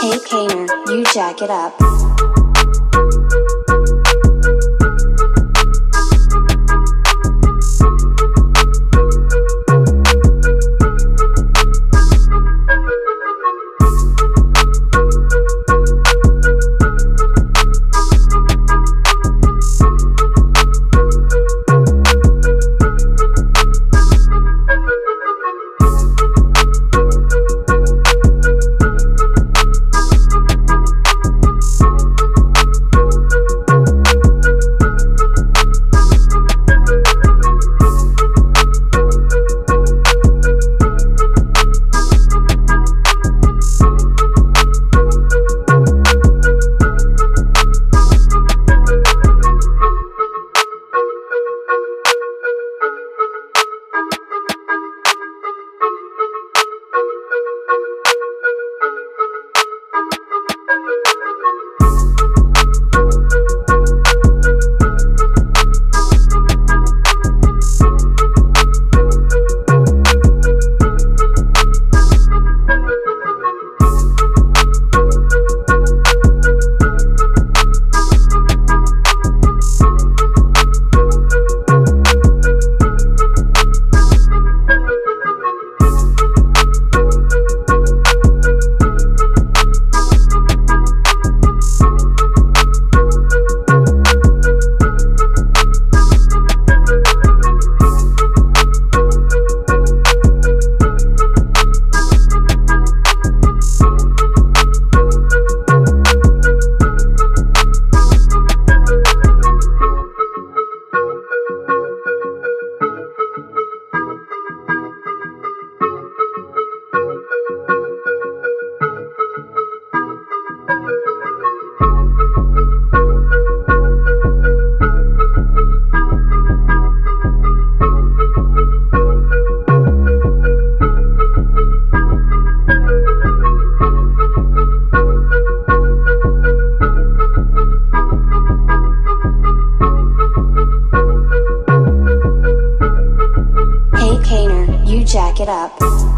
Hey Kaner, you jack it up. It up.